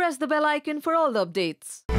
press the bell icon for all the updates.